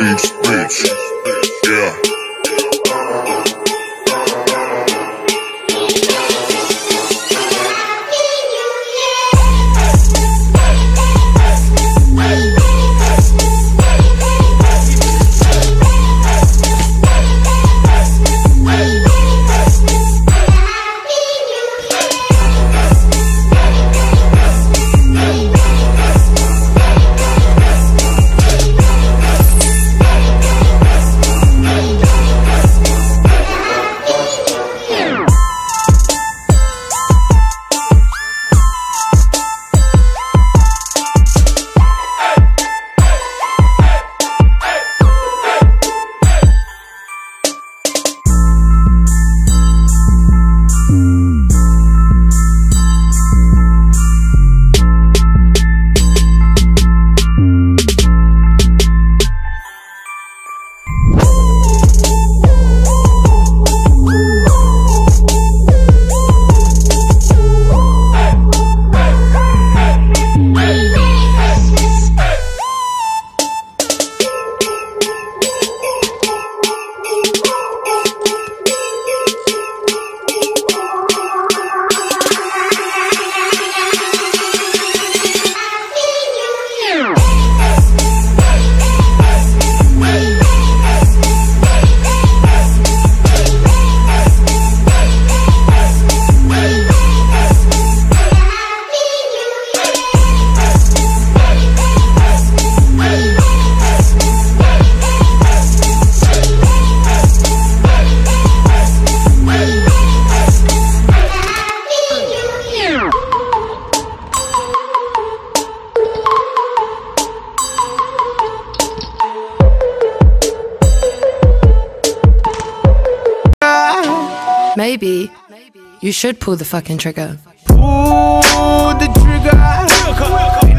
East bitch. Yeah. Maybe you should pull the fucking trigger. Pull the trigger.